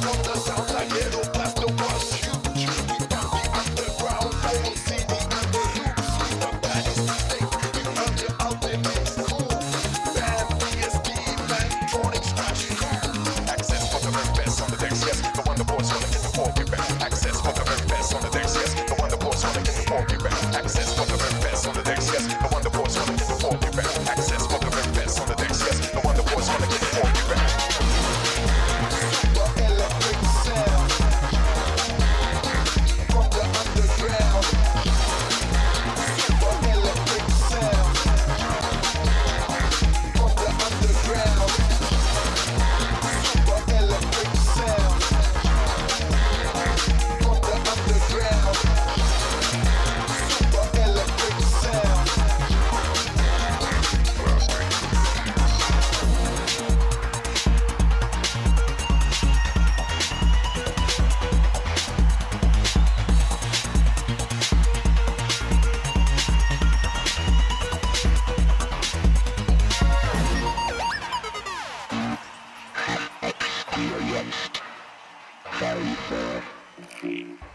la moda, Five, four, three.